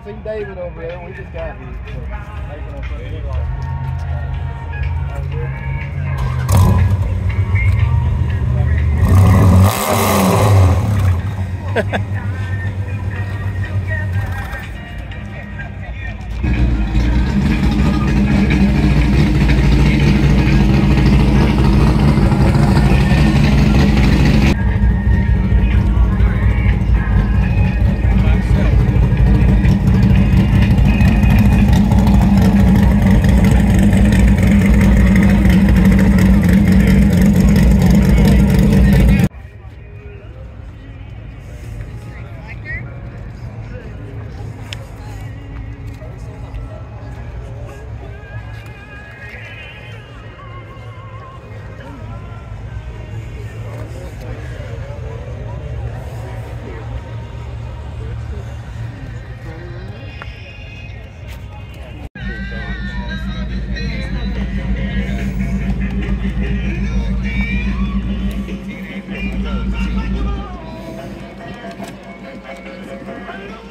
I seen David over there. We just got here. So, making us Thank you.